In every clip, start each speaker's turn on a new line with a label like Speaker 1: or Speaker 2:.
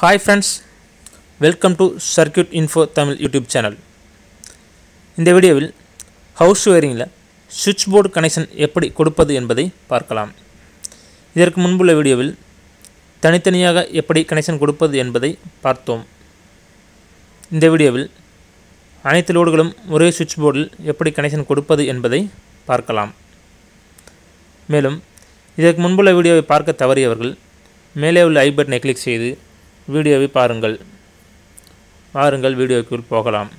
Speaker 1: Hi friends welcome to circuit info Tamil YouTube channel இந்த வீடியோவில் house ஒயரிங்கில் சுவிட்ச் board connection எப்படி கொடுப்பது என்பதை பார்க்கலாம். இதற்கு முன்புள்ள வீடியோவில் தனித்தனியாக எப்படி கனெக்ஷன் கொடுப்பது என்பதை பார்த்தோம். இந்த வீடியோவில் அனைத்து லோடுகளும் ஒரே சுவிட்ச் போர்டில் எப்படி கனெக்ஷன் கொடுப்பது என்பதை பார்க்கலாம். மேலும் இதற்கு முன்புள்ள வீடியோவை பார்க்க தவறியவர்கள் மேலே உள்ள ஐ பட்டனை கிளிக் செய்து வீடியோவை பாருங்கள். வாருங்கள் வீடியோக்குள் போகலாம்.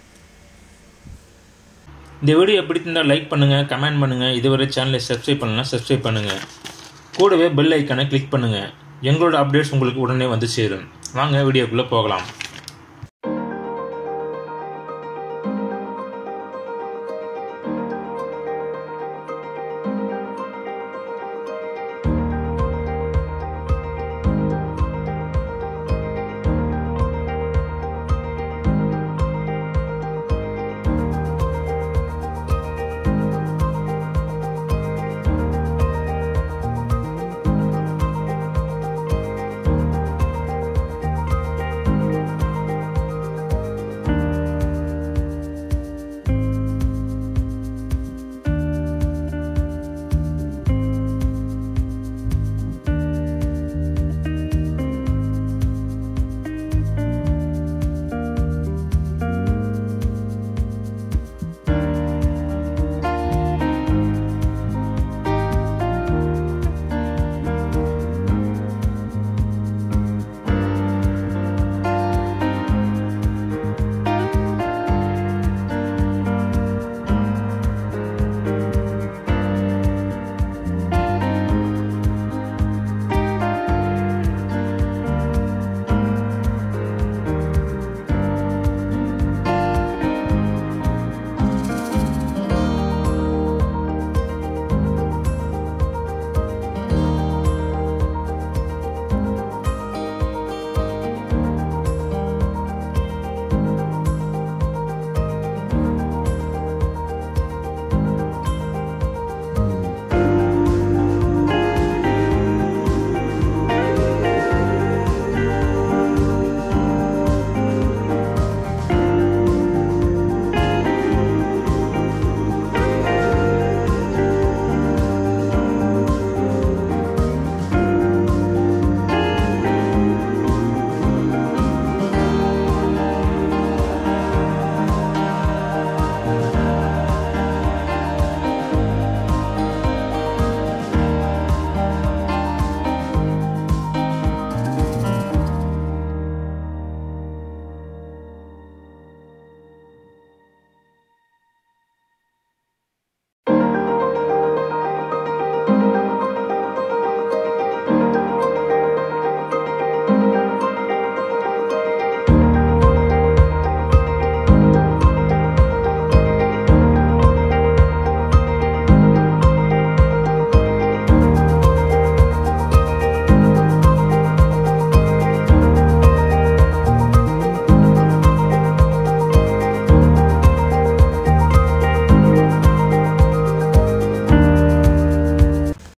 Speaker 1: இந்த வீடியோ பிடித்திருந்தால் லைக் பண்ணுங்கள் கமெண்ட் பண்ணுங்கள் இதுவரை சேனலை சப்ஸ்கிரைப் பண்ணலாம் சப்ஸ்கிரைப் பண்ணுங்கள் கூடவே பெல் ஐக்கானை கிளிக் பண்ணுங்கள் எங்களோட அப்டேட்ஸ் உங்களுக்கு உடனே வந்து சேரும். வாங்க வீடியோக்குள்ளே போகலாம்.